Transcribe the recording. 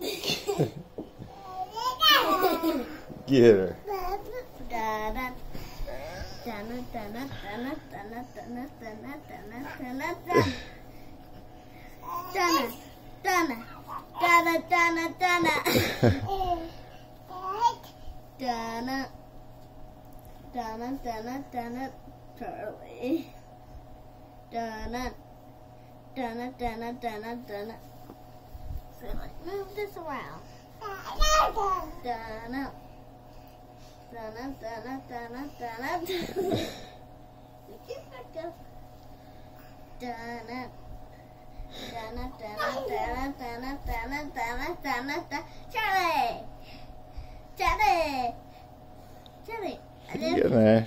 Get her. Donna, Donna, Donna, Donna, Charlie dun dun dun dun dun dun. So like move this around. Dun dun dun dun dun dun. We can back up. Dun dun. Charlie! Charlie! Charlie! Get there.